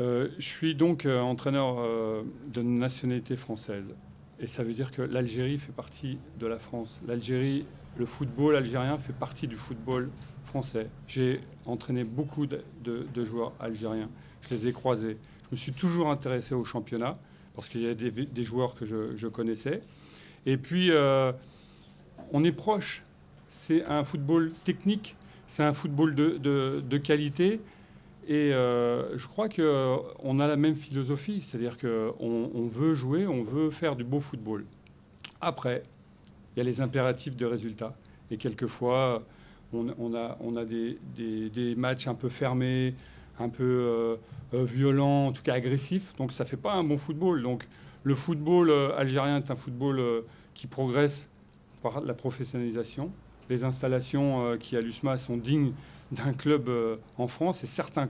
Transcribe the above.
Euh, je suis donc euh, entraîneur euh, de nationalité française. Et ça veut dire que l'Algérie fait partie de la France. L'Algérie, le football algérien fait partie du football français. J'ai entraîné beaucoup de, joueurs algériens. Je les ai croisés. Je me suis toujours intéressé au championnat parce qu'il y a des, joueurs que je, connaissais. Et puis, on est proche. C'est un football technique, c'est un football de qualité. Et euh, je crois qu'on a la même philosophie, c'est-à-dire qu'on on veut jouer, on veut faire du beau football. Après, il y a les impératifs de résultats. Et quelquefois, on, a, des, matchs un peu fermés, un peu euh, euh, violents, en tout cas agressifs. Donc ça ne fait pas un bon football. Donc le football euh, algérien est un football euh, qui progresse par la professionnalisation. Les installations euh, qui à l'USMA sont dignes d'un club euh, en France et certains